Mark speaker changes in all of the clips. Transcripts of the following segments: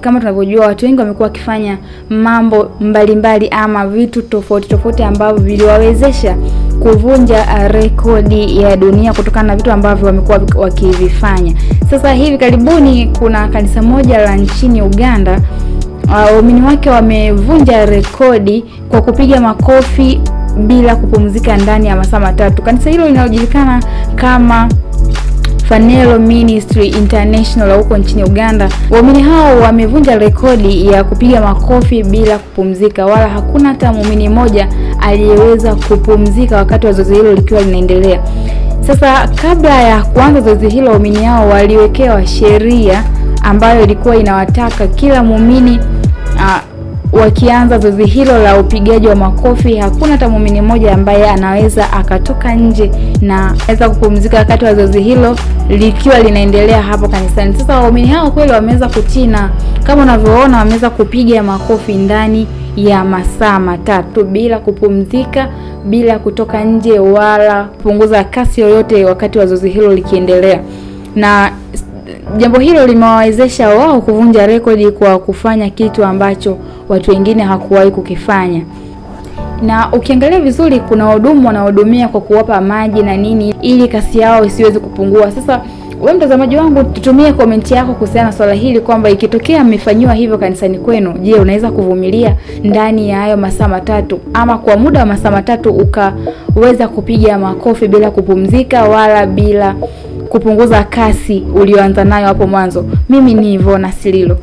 Speaker 1: Kama tunavyojua, watu wengi wamekuwa wakifanya mambo mbalimbali mbali ama vitu tofauti tofauti ambavyo viliwawezesha kuvunja rekodi ya dunia kutokana na vitu ambavyo wamekuwa wakivifanya. Sasa hivi karibuni, kuna kanisa moja la nchini Uganda waumini uh, wake wamevunja rekodi kwa kupiga makofi bila kupumzika ndani ya masaa matatu. Kanisa hilo linalojulikana kama Fanelo Ministry International huko nchini Uganda, waumini hao wamevunja rekodi ya kupiga makofi bila kupumzika, wala hakuna hata muumini mmoja aliyeweza kupumzika wakati wa zoezi hilo likiwa linaendelea. Sasa kabla ya kuanza zoezi hilo, waumini hao waliwekewa sheria ambayo ilikuwa inawataka kila muumini uh, wakianza zoezi hilo la upigaji wa makofi, hakuna hata muumini mmoja ambaye anaweza akatoka nje na aweza kupumzika wakati wa zoezi hilo likiwa linaendelea hapo kanisani. Sasa waumini hao kweli wameweza kutii, na kama unavyoona wameweza kupiga makofi ndani ya masaa matatu bila kupumzika, bila kutoka nje wala kupunguza kasi yoyote wakati wa zoezi hilo likiendelea na jambo hilo limewawezesha wao kuvunja rekodi kwa kufanya kitu ambacho watu wengine hakuwahi kukifanya. Na ukiangalia vizuri, kuna wahudumu wanahudumia kwa kuwapa maji na nini, ili kasi yao isiweze kupungua. Sasa we mtazamaji wangu, tutumie komenti yako kuhusiana na swala hili, kwamba ikitokea mmefanyiwa hivyo kanisani kwenu, je, unaweza kuvumilia ndani ya hayo masaa matatu, ama kwa muda wa masaa matatu ukaweza kupiga makofi bila kupumzika wala bila kupunguza kasi ulioanza nayo hapo mwanzo. Mimi ni Ivona Sililo.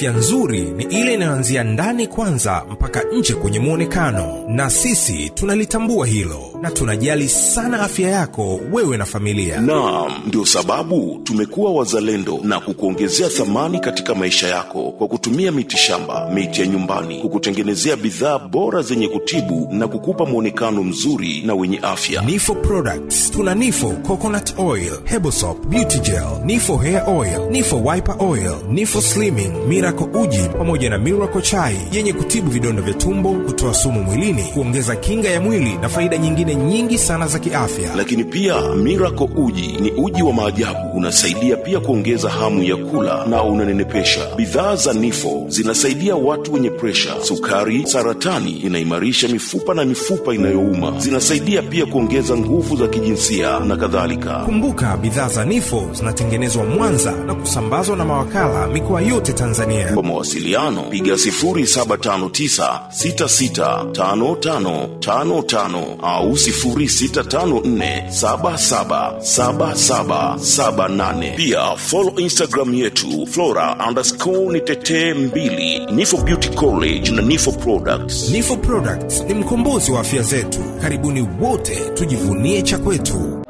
Speaker 2: Afya nzuri ni ile inayoanzia ndani kwanza mpaka nje kwenye mwonekano, na sisi tunalitambua hilo na tunajali sana afya yako wewe na familia.
Speaker 3: Naam, ndio sababu tumekuwa wazalendo na kukuongezea thamani katika maisha yako kwa kutumia miti shamba, miti ya nyumbani, kukutengenezea bidhaa bora zenye kutibu na kukupa mwonekano mzuri na wenye afya.
Speaker 2: Nifo Products tuna Nifo Coconut Oil, hebosop, Beauty Gel, Nifo Hair Oil, Nifo Wiper Oil, Nifo Slimming, Miracle Uji pamoja na Miracle Chai yenye kutibu vidonda vya tumbo, kutoa sumu mwilini, kuongeza kinga ya mwili na faida nyingine nyingi sana za kiafya.
Speaker 3: Lakini pia Miracle Uji ni uji wa maajabu, unasaidia pia kuongeza hamu ya kula na unanenepesha. Bidhaa za Nifo zinasaidia watu wenye presha, sukari, saratani, inaimarisha mifupa na mifupa inayouma, zinasaidia pia kuongeza nguvu za kijinsia na kadhalika.
Speaker 2: Kumbuka bidhaa za Nifo zinatengenezwa Mwanza na kusambazwa na mawakala mikoa yote Tanzania.
Speaker 3: Kwa mawasiliano piga 0759665555 au 0654777778. Pia follow Instagram yetu Flora underscore nitetee mbili, Nifo Beauty College na Nifo Products.
Speaker 2: Nifo Products ni mkombozi wa afya zetu. Karibuni wote tujivunie cha kwetu.